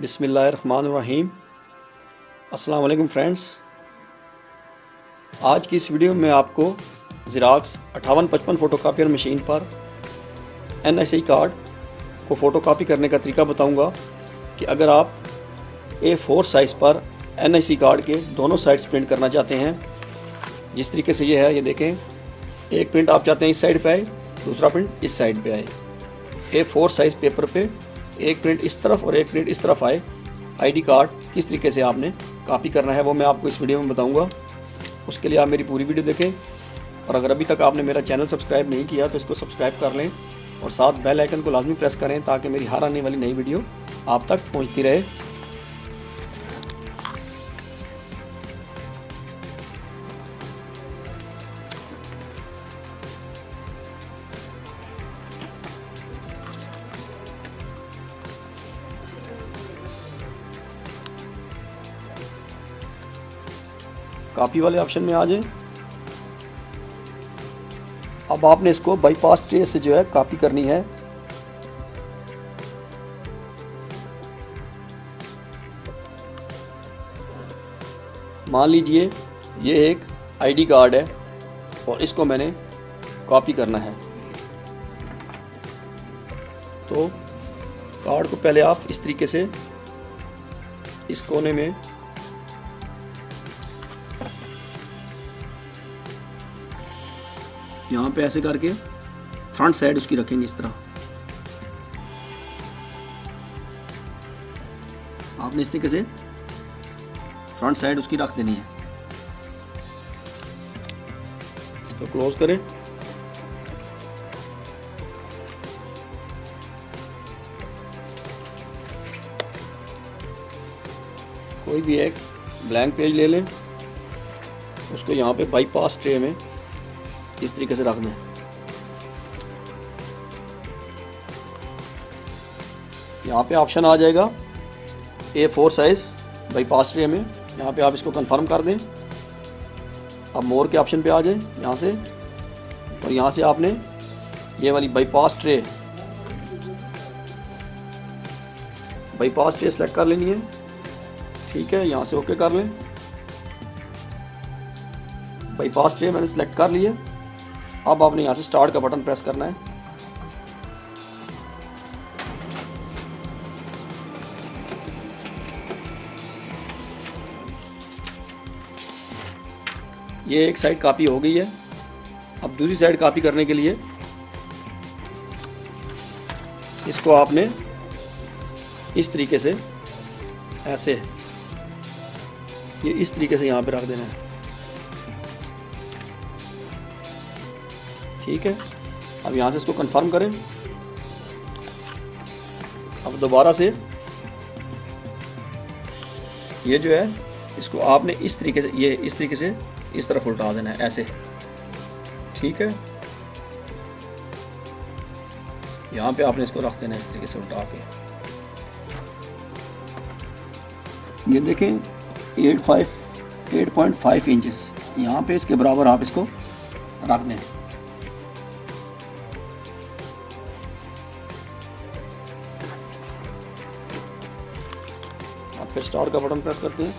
बिसमीम अस्सलाम फ्रेंड्स। आज की इस वीडियो में आपको ज़िराक्स अठावन पचपन फ़ोटोकापियर मशीन पर एनआईसी कार्ड को फ़ोटोकॉपी करने का तरीका बताऊँगा कि अगर आप ए फोर साइज़ पर एनआईसी कार्ड के दोनों साइड्स प्रिंट करना चाहते हैं, जिस तरीके से ये है, ये देखें, एक प्रिंट आप चाहते हैं इस साइड पे आए, दूसरा प्रिंट इस साइड पे आए। ए फोर साइज़ पेपर पे एक प्रिंट इस तरफ़ और एक प्रिंट इस तरफ़ आए। आईडी कार्ड किस तरीके से आपने कॉपी करना है वो मैं आपको इस वीडियो में बताऊँगा। उसके लिए आप मेरी पूरी वीडियो देखें। और अगर अभी तक आपने मेरा चैनल सब्सक्राइब नहीं किया तो इसको सब्सक्राइब कर लें और साथ बेल आइकन को लाजमी प्रेस करें ताकि मेरी हर आने वाली नई वीडियो आप तक पहुँचती रहे। कॉपी वाले ऑप्शन में आ जाए। अब आपने इसको बाईपास ट्रे से जो है कॉपी करनी है। मान लीजिए ये एक आईडी कार्ड है और इसको मैंने कॉपी करना है। तो कार्ड को पहले आप इस तरीके से इस कोने में यहाँ पे ऐसे करके फ्रंट साइड उसकी रखेंगे इस तरह। आपने इस तरीके से फ्रंट साइड उसकी रख देनी है। तो क्लोज करें। कोई भी एक ब्लैंक पेज ले लें। उसको यहाँ पे बाईपास ट्रे में इस तरीके से रख दें। यहाँ पे ऑप्शन आ जाएगा A four size bypass tray में। यहाँ पे आप इसको कंफर्म कर दें। अब मोर के ऑप्शन पे आ जाए, यहाँ से। और यहाँ से आपने ये वाली bypass tray bypass tray select कर लेनी है। ठीक है, यहाँ से ओके कर लें। बाईपास ट्रे मैंने सेलेक्ट कर लिया अब आपने यहाँ से स्टार्ट का बटन प्रेस करना है। ये एक साइड कॉपी हो गई है। अब दूसरी साइड कॉपी करने के लिए इसको आपने इस तरीके से ऐसे, ये इस तरीके से यहाँ पे रख देना है। ठीक है। अब यहाँ से इसको कंफर्म करें। अब दोबारा से ये जो है, इसको आपने इस तरीके से, ये इस तरीके से इस तरफ़ उल्टा देना है, ऐसे। ठीक है? यहाँ पे आपने इसको रख देना इस तरीके से उल्टा के। ये देखें eight five eight point five inches यहाँ पे इसके बराबर आप इसको रख दें। फिर स्टार्ट का बटन प्रेस करते हैं।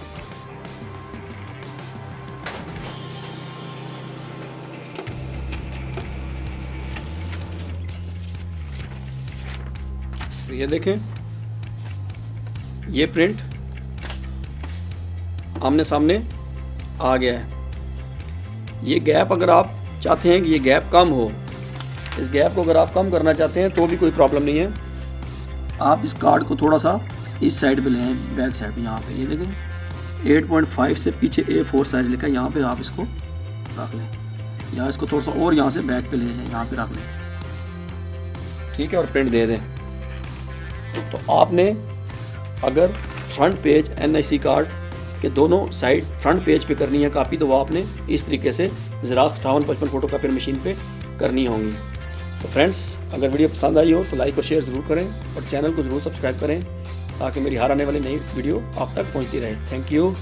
तो ये देखें, ये प्रिंट आमने सामने आ गया है। ये गैप अगर आप चाहते हैं कि ये गैप कम हो, इस गैप को अगर आप कम करना चाहते हैं तो भी कोई प्रॉब्लम नहीं है। आप इस कार्ड को थोड़ा सा इस साइड पे लें, बैक साइड पे, यहाँ पे, ये देखें। 8.5 से पीछे ए फोर साइज़ लेकर यहाँ पे आप इसको रख लें। या इसको थोड़ा सा और यहाँ से बैक पे ले जाएँ, यहाँ पे रख लें। ठीक है, और प्रिंट दे दें। तो आपने अगर फ्रंट पेज एनआईसी कार्ड के दोनों साइड फ्रंट पेज पे करनी है कापी तो वो आपने इस तरीके से ज़राक्स अठावन पचपन फ़ोटो कापियर मशीन पे करनी होंगी। तो फ्रेंड्स अगर वीडियो पसंद आई हो तो लाइक और शेयर ज़रूर करें, और चैनल को ज़रूर सब्सक्राइब करें। ताकि मेरी हर आने वाली नई वीडियो आप तक पहुँचती रहे। Thank you